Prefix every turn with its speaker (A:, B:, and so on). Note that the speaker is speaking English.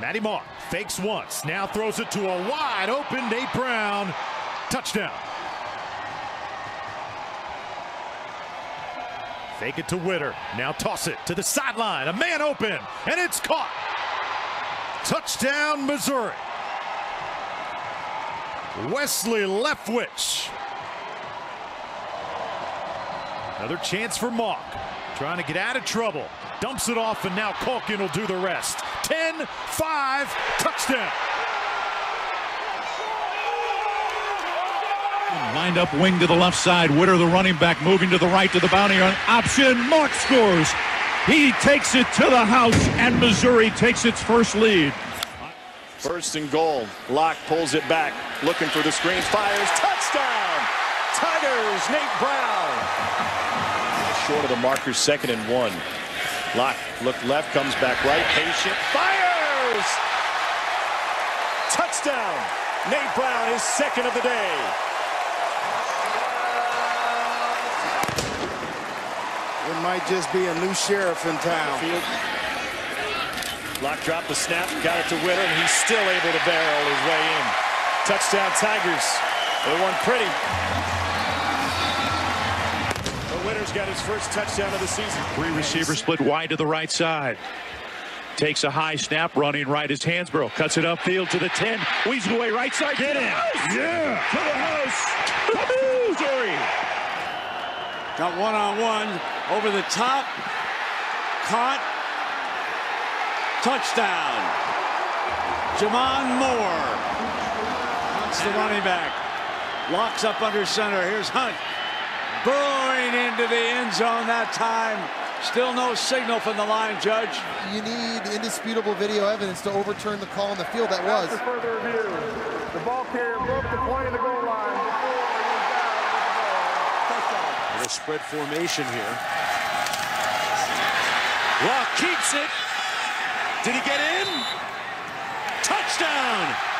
A: Maty Mauk fakes once, now throws it to a wide open Nate Brown. Touchdown. Fake it to Witter. Now toss it to the sideline. A man open, and it's caught. Touchdown, Missouri. Wesley Leftwich. Another chance for Mauk. Trying to get out of trouble. Dumps it off, and now Culkin will do the rest. 10 5, touchdown.
B: Lined up wing to the left side. Witter, the running back, moving to the right to the bounty on option. Mauk scores. He takes it to the house, and Missouri takes its first lead.
C: First and goal. Lock pulls it back, looking for the screen, fires, touchdown! Tigers, Nate Brown. Short of the marker, second and one. Lock looked left, comes back right, patient, fires! Touchdown! Nate Brown is second of the day.
D: It might just be a new sheriff in town.
C: Lock dropped the snap, got it to Witter, and he's still able to barrel his way in. Touchdown Tigers. They won pretty. The Witter's got his first touchdown of the season.
B: Three receivers split wide to the right side. Takes a high snap, running right is Hansbrough. Cuts it upfield to the 10. Weasel away right side. Get in. Yeah. To the house. Missouri.
D: Got one on one over the top. Caught. Touchdown. J'Mon Moore. That's the running back. Locks up under center. Here's Hunt. Burrowing into the end zone that time. Still no signal from the line judge.
E: You need indisputable video evidence to overturn the call on the field. That was.
F: After further review, the ball carrier broke the point of the goal line before he was down the. Touchdown.
C: A spread formation here. Rock keeps it. Did he get in? Touchdown!